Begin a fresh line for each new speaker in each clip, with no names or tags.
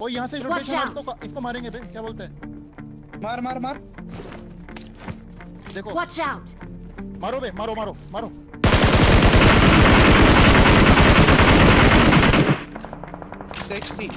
ओ यहाँ से रोटेशन
मार
इसको इसको मारेंगे बे क्या बोलते हैं?
मार मार मार।
देखो।
Watch out!
मारो बे मारो मारो मारो।
Sexy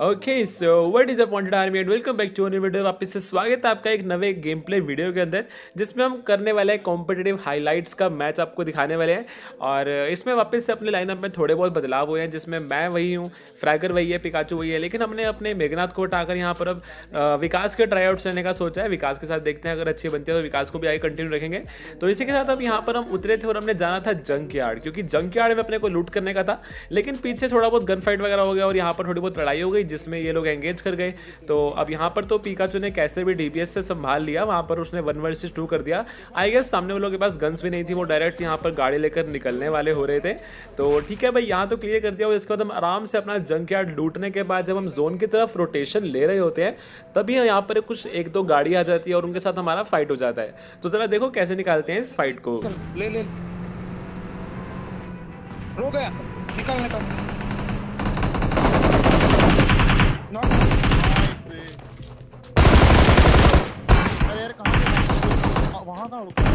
okay so what is appointed army and welcome back to video वापस से स्वागत है आपका एक नवे गेम प्ले वीडियो के अंदर, जिसमें हम करने वाले हैं कॉम्पिटेटिव हाईलाइट्स का मैच आपको दिखाने वाले हैं। और इसमें वापस से अपने लाइनअप में थोड़े बहुत बदलाव हुए हैं, जिसमें मैं वही हूँ फ्रैगर वही है पिकाचू वही है। लेकिन हमने अपने मेघनाथ को हटाकर यहाँ पर अब विकास के ट्राई आउट्स लेने का सोचा है। विकास के साथ देखते हैं, अगर अच्छी बनती है तो विकास को भी आगे कंटिन्यू रखेंगे। तो इसी के साथ अब यहाँ पर हम उतरे थे और हमने जाना था जंक यार्ड क्योंकि जंक यार्ड में अपने को लूट करने का था। लेकिन पीछे थोड़ा बहुत गन फाइट वगैरह हो गया और यहाँ पर थोड़ी बहुत लड़ाई हो गई जिसमें ये लोग एंगेज कर गए। तो अब यहाँ पर तो पीकाचू ने कैसे भी डीपीएस से संभाल लिया, वहाँ पर उसने वन वर्सेस टू कर दिया। आई गेस सामने वालों के पास गन्स भी नहीं थी, वो डायरेक्ट यहाँ पर गाड़ी लेकर निकलने वाले हो रहे थे। तो ठीक है भाई, यहाँ तो क्लियर कर दिया और इसके बाद हम आराम से अपना जंक यार्ड लूटने के बाद जब हम जोन की तरफ़ रोटेशन ले रहे होते हैं, तभी यहाँ पर कुछ एक दो गाड़ी आ जाती है और उनके साथ हमारा फाइट हो जाता है। तो जरा देखो कैसे निकालते हैं इस फाइट को।
ले ले। रो गया। निकल निकल। नॉट
अरे यार कहाँ वहाँ रुका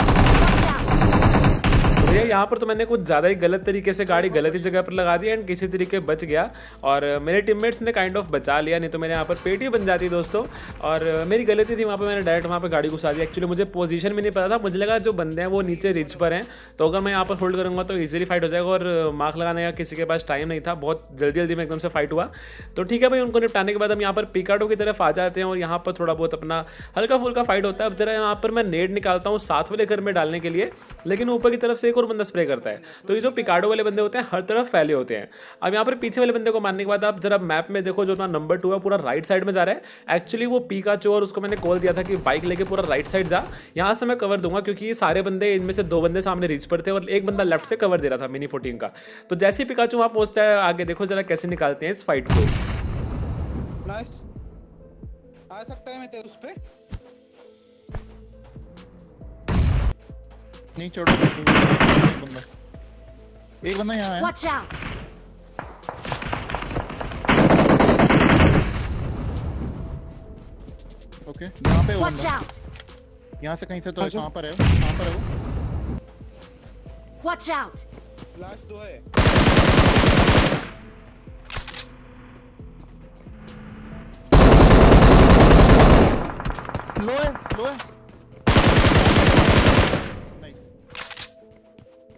Watch out!
ये यहाँ पर तो मैंने कुछ ज़्यादा ही गलत तरीके से गाड़ी गलत ही जगह पर लगा दी एंड किसी तरीके बच गया। और मेरे टीममेट्स ने काइंड ऑफ़ बचा लिया, नहीं तो मेरे यहाँ पर पेटी बन जाती दोस्तों। और मेरी गलती थी, वहाँ पर मैंने डायरेक्ट वहाँ पर गाड़ी घुसा दी। एक्चुअली मुझे पोजीशन भी नहीं पता था, मुझे लगा जो बंदे हैं वो नीचे रिच पर हैं। तो अगर मैं यहाँ पर होल्ड करूँगा तो ईजिली फाइट हो जाएगा और मार्क लगाने का किसी के पास टाइम नहीं था। बहुत जल्दी जल्दी में एकदम से फाइट हुआ। तो ठीक है भाई, उनको निपटाने के बाद हम यहाँ पर पिकाटो की तरफ़ आ जाते हैं और यहाँ पर थोड़ा बहुत अपना हल्का फुल्का फाइट होता है। अब जरा यहाँ पर मैं नेट निकालता हूँ साथ वाले घर में डालने के लिए। लेकिन ऊपर की तरफ़ से एक और बंदा स्प्रे करता है। तो ये जो पिकाडो वाले बंदे होते हैं, हर तरफ़ फैले होते हैं। अब यहाँ पर पीछे वाले बंदे को मारने के बाद आप जरा मैप में देखो, जो अपना नंबर टू है पूरा राइट साइड में जा रहा है। एक्चुअली वो पीकाचो और उसको मैंने कॉल दिया था कि बाइक लेके पूरा राइट साइड जा। यहाँ से मैं कवर दूँगा, क्योंकि ये सारे बंदे, इनमें से दो बंदे सामने रीच पर थे और एक बंदा लेफ़्ट से कवर दे रहा था मिनी फोर्टीन का। तो जैसे ही पिकाचो वहाँ पहुँचता है, आगे देखो जरा कैसे निकालते हैं इस फाइट को।
आ सकता है मैं तेरे उस पे?
नहीं छोड़ो एक बंदा एक बंदा यहाँ है
Watch out!
ओके यहाँ पे
Watch out!
यहाँ से कहीं से तो है। कहाँ पर है वो? कहाँ पर है वो
Watch out!
फ्लैश दो है
लो है लो है नाइस
सेक्सी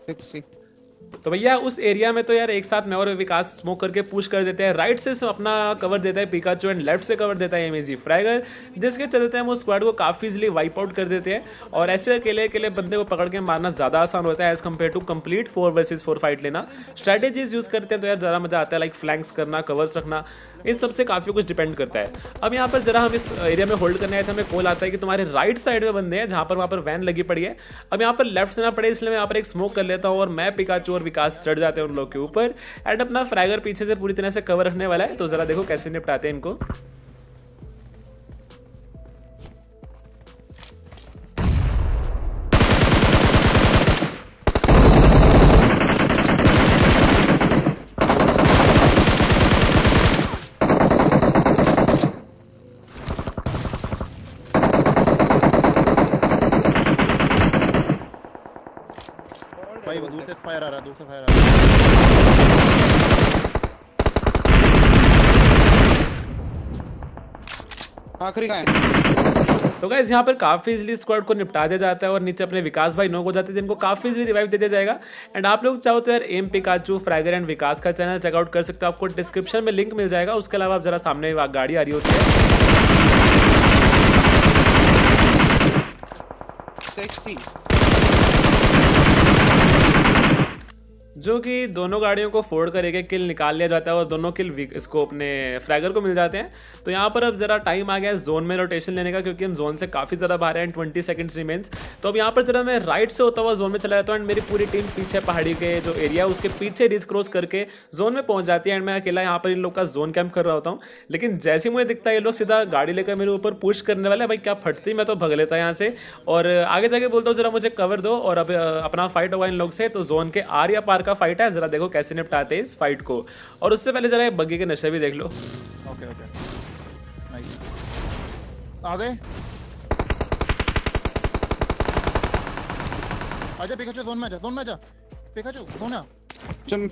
तो भैया, उस एरिया में तो यार एक साथ मैं और विकास स्मोक करके पुश कर देते हैं। राइट से अपना कवर देता है पिकाचो एंड लेफ़्ट से कवर देता है एमेजी फ्राइगर जिसके चलते हैं वो स्क्वाड को काफ़ी इजिली वाइप आउट कर देते हैं। और ऐसे अकेले अकेले बंदे को पकड़ के मारना ज़्यादा आसान होता है as compared to complete four versus four fight लेना। स्ट्रैटेजीज यूज़ करते हैं तो यार ज़्यादा मज़ा आता है लाइक फ्लैंक्स करना कवर्स रखना। इस सबसे काफ़ी कुछ डिपेंड करता है। अब यहाँ पर जरा हम इस एरिया में होल्ड करने आए थे, हमें कॉल आता है कि तुम्हारे राइट साइड में बंदे हैं, जहाँ पर वहाँ पर वैन लगी पड़ी है। अब यहाँ पर लेफ़्ट से ना पड़े, इसलिए मैं यहाँ पर एक स्मोक कर लेता हूँ और मैं पिकाचू और विकास चढ़ जाते हैं उन लोग के ऊपर। एंड अपना फ्रैगर पीछे से पूरी तरह से कवर रखने वाला है। तो ज़रा देखो कैसे निपटाते हैं इनको।
भाई दूर से फायर आ रहा दूर से फायर आ रहा
आखिरी का है?
तो गाइज़ यहाँ पर काफ़ी इजिली स्क्वाड को निपटा दिया जाता है और नीचे अपने विकास भाई नोक हो जाते हैं जिनको काफ़ी इजिली रिवाइव दे दिया जाएगा। एंड आप लोग चाहो तो यार M Pikachu fragger and Vikas का चैनल चेकआउट कर सकते हो। आपको डिस्क्रिप्शन में लिंक मिल जाएगा। उसके अलावा आप जरा सामने गाड़ी आ रही होती है।
सेक्सी
जो कि दोनों गाड़ियों को फोड़ करके किल निकाल लिया जाता है और दोनों किल इसको अपने फ्रैगर को मिल जाते हैं। तो यहाँ पर अब जरा टाइम आ गया है जोन में रोटेशन लेने का क्योंकि हम जोन से काफ़ी ज़्यादा बाहर हैं ट्वेंटी सेकंड्स रिमेंस तो अब यहाँ पर जरा मैं राइट से होता हुआ जोन में चला जाता हूँ एंड मेरी पूरी टीम पीछे पहाड़ी के जो एरिया है, उसके पीछे रिच क्रॉस करके जोन में पहुँच जाती है एंड मैं अकेला यहाँ पर इन लोग का जोन कैंप कर रहा होता हूँ। लेकिन जैसे मुझे दिखता है ये लोग सीधा गाड़ी लेकर मेरे ऊपर पुश करने वाले भाई क्या फटती मैं तो भग लेता यहाँ से। और आगे जाके बोलता हूँ, जरा मुझे कवर दो और अब अपना फाइट होगा इन लोग से। तो जोन के आर या पार का फाइट है जरा देखो कैसे निपटाते हैं इस फाइट को। और उससे पहले जरा बग्गी के नशे भी देख लो।
ओके ओके आ गए। आजा पिकाचू जोन में आजा जोन में आजा पिकाचू जोन आ।
चल।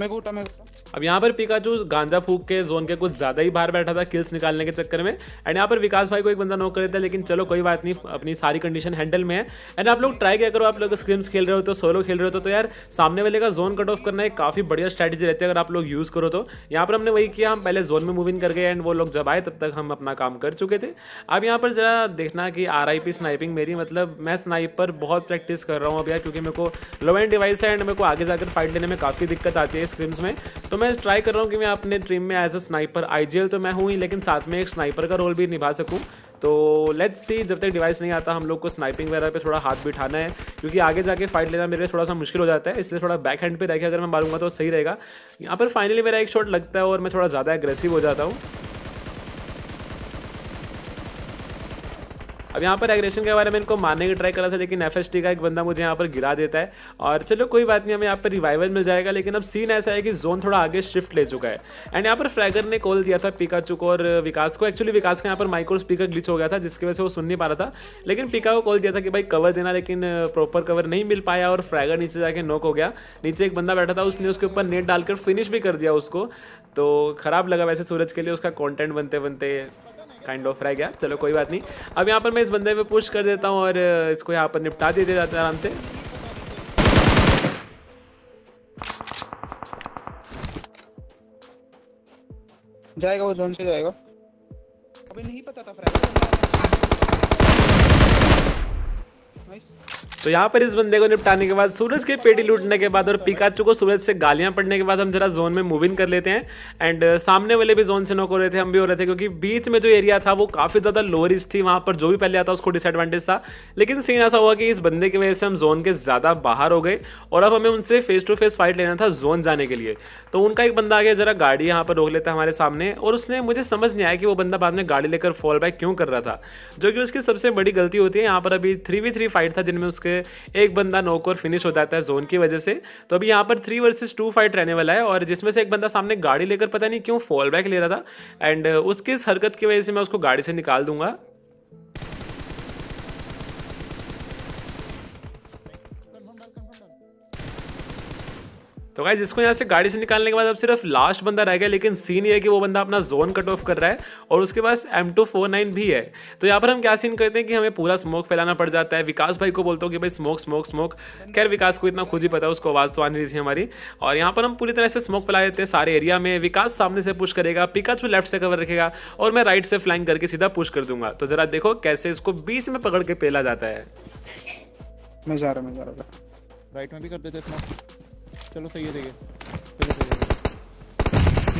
मैं कूटा मैं कूटा
अब यहाँ पर पिकाचू गांजा फूक के जोन के कुछ ज़्यादा ही बाहर बैठा था किल्स निकालने के चक्कर में। एंड यहाँ पर विकास भाई को एक बंदा नॉक कर देता है, लेकिन चलो कोई बात नहीं, अपनी सारी कंडीशन हैंडल में है। एंड आप लोग ट्राई क्या करो, आप लोग स्क्रिम्स खेल रहे हो तो सोलो खेल रहे हो तो यार सामने वाले का जोन कट ऑफ़ करना एक काफ़ी बढ़िया स्ट्रैटेजी रहती है अगर आप लोग यूज़ करो तो। यहाँ पर हमने वही किया, हम पहले जोन में मूव इन कर गए एंड वो लोग जब आए तब तक हम अपना काम कर चुके थे। अब यहाँ पर जरा देखना कि आर आई पी स्नाइपिंग मेरी मतलब मैं स्नाइपर बहुत प्रैक्टिस कर रहा हूँ अब यार, क्योंकि मेरे को लो एंड डिवाइस है एंड मेरे को आगे जाकर फाइट लेने में काफ़ी दिक्कत आती है स्क्रिम्स में। तो मैं ट्राई कर रहा हूँ कि मैं अपने ड्रीम में एज अ स्नाइपर आईजीएल तो मैं हूँ ही, लेकिन साथ में एक स्नाइपर का रोल भी निभा सकूँ। तो लेट्स सी जब तक डिवाइस नहीं आता, हम लोग को स्नाइपिंग वगैरह पे थोड़ा हाथ बिठाना है, क्योंकि आगे जाके फाइट लेना मेरे लिए थोड़ा सा मुश्किल हो जाता है, इसलिए थोड़ा बैक हैंड पे रह के अगर मैं मारूँगा तो सही रहेगा। यहाँ पर फाइनली मेरा एक शॉट लगता है और मैं थोड़ा ज़्यादा एग्रेसिव हो जाता हूँ। अब यहाँ पर एग्रेशन के बारे में इनको मारने की ट्राई करा था, लेकिन एफएसटी का एक बंदा मुझे यहाँ पर गिरा देता है। और चलो, कोई बात नहीं, हमें यहाँ पर रिवाइवल मिल जाएगा, लेकिन अब सीन ऐसा है कि जोन थोड़ा आगे शिफ्ट ले चुका है। एंड यहाँ पर फ्रैगर ने कॉल दिया था पिकाचू को और विकास को। एक्चुअली विकास का यहाँ पर माइक्रो स्पीकर ग्लिच हो गया था, जिसकी वजह से वो सुन नहीं पा रहा था। लेकिन पिका को कॉल दिया था कि भाई कवर देना, लेकिन प्रॉपर कवर नहीं मिल पाया और फ्रैगर नीचे जाके नोक हो गया। नीचे एक बंदा बैठा था, उसने उसके ऊपर नेट डालकर फिनिश भी कर दिया उसको। तो खराब लगा वैसे सूरज के लिए उसका कॉन्टेंट बनते बनते काइंड ऑफ़ रह गया। चलो कोई बात नहीं। अब यहाँ पर मैं इस बंदे में पुश कर देता हूँ और इसको यहाँ पर निपटा दिया जाता है आराम से।
जाएगा वो जोन से जाएगा। अभी नहीं पता था नाइस
तो यहाँ पर इस बंदे को निपटाने के बाद, सूरज के पेटी लूटने के बाद और पिकाचू को सूरज से गालियाँ पड़ने के बाद हम जरा जोन में मूव इन कर लेते हैं। एंड सामने वाले भी जोन से नोक हो रहे थे, हम भी हो रहे थे, क्योंकि बीच में जो एरिया था, वो काफ़ी ज़्यादा लोअरिस थी, वहाँ पर जो भी पहले आता उसको डिसएडवांटेज था। लेकिन सीन ऐसा हुआ कि इस बंदे की वजह से हम जोन के ज़्यादा बाहर हो गए और अब हमें उनसे फेस टू फेस फाइट लेना था जोन जाने के लिए। तो उनका एक बंदा आ गया, जरा गाड़ी यहाँ पर रोक लेता हमारे सामने और उसने, मुझे समझ नहीं आया कि वो बंदा बाद में गाड़ी लेकर फॉल बैक क्यों कर रहा था। जो कि उसकी सबसे बड़ी गलती होती है, यहाँ पर अभी थ्री वी थ्री फाइट था जिनमें उसके एक बंदा नोक और फिनिश हो जाता है जोन की वजह से। तो अभी यहाँ पर थ्री वर्सेज टू फाइट रहने वाला है और जिसमें से एक बंदा सामने गाड़ी लेकर पता नहीं क्यों फॉल बैक ले रहा था। एंड उसकी इस हरकत की वजह से मैं उसको गाड़ी से निकाल दूँगा। तो गाइज़ इसको यहाँ से गाड़ी से निकालने के बाद अब सिर्फ़ लास्ट बंदा रह गया लेकिन सीन ये है कि वो बंदा अपना जोन कट ऑफ़ कर रहा है और उसके पास एम टू फोर नाइन भी है। तो यहाँ पर हम क्या सीन करते हैं कि हमें पूरा स्मोक फैलाना पड़ जाता है। विकास भाई को बोलता हूँ कि भाई स्मोक स्मोक स्मोक खैर विकास को इतना खुद ही पता है उसको आवाज़ तो आनी रही थी हमारी। और यहाँ पर हम पूरी तरह से स्मोक फैला देते हैं सारे एरिया में। विकास सामने से पुश करेगा पिकाच लेफ़्ट से कवर रखेगा और मैं राइट से फ्लैंक करके सीधा पुश कर दूँगा। तो जरा देखो कैसे इसको बीच में पकड़ के पेला जाता है।
मैं जा रहा मैं जा रहा
राइट में भी कर देते इतना चलो सही है देखिए चलो सही है।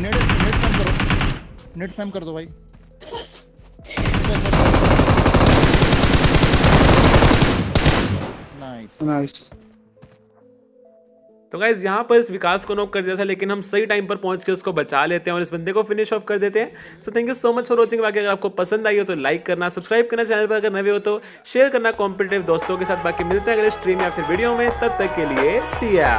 नेट नेट स्पैम करो। नेट स्पैम कर दो भाई। नाइस
नाइस
तो गाइज़ यहाँ पर इस विकास को नोक कर दिया था, लेकिन हम सही टाइम पर पहुँच के उसको बचा लेते हैं और इस बंदे को फिनिश ऑफ़ कर देते हैं। So thank you so much for watching बाकी अगर आपको पसंद आई हो तो लाइक करना सब्सक्राइब करना चैनल पर अगर नवे हो तो शेयर करना कॉम्पिटेटिव दोस्तों के साथ। बाकी मिलते हैं अगले स्ट्रीम या फिर वीडियो में, तब तक के लिए सिया